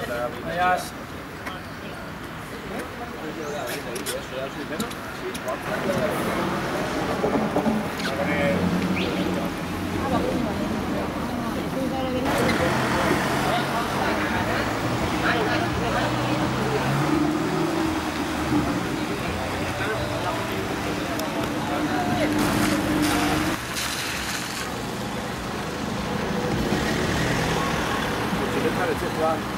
我家大家的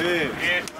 Valeu.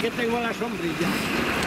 Que tengo la sombrilla.